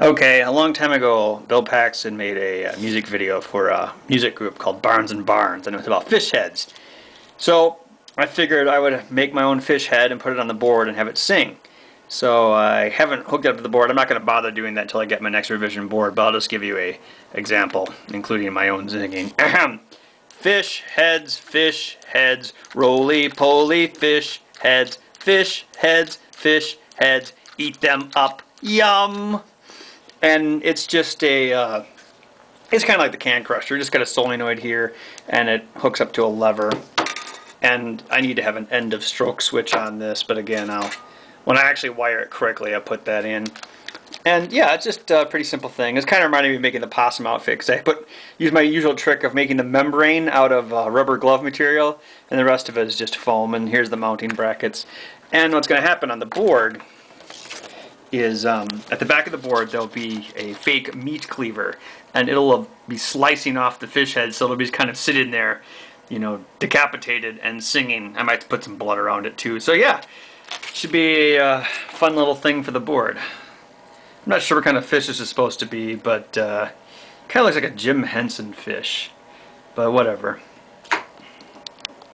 Okay, a long time ago, Bill Paxton made a, uh, music video for a music group called Barnes and Barnes, and it was about fish heads. So I figured I would make my own fish head and put it on the board and have it sing. So I haven't hooked up to the board. I'm not going to bother doing that until I get my next revision board, but I'll just give you a example, including my own singing. fish heads, fish heads, roly-poly fish heads, fish heads, fish heads, eat them up, yum! And it's just a uh, it's kind of like the can crusher. Just got a solenoid here and it hooks up to a lever. And I need to have an end of stroke switch on this but again I'll when I actually wire it correctly I'll put that in. And yeah it's just a pretty simple thing. It's kind of reminding me of making the possum outfit because I put use my usual trick of making the membrane out of uh, rubber glove material and the rest of it is just foam and here's the mounting brackets. And what's going to happen on the board is um, at the back of the board there'll be a fake meat cleaver and it'll be slicing off the fish head so it'll be kind of sitting there you know decapitated and singing. I might put some blood around it too. So yeah should be a uh, fun little thing for the board. I'm not sure what kind of fish this is supposed to be but uh, kind of looks like a Jim Henson fish but whatever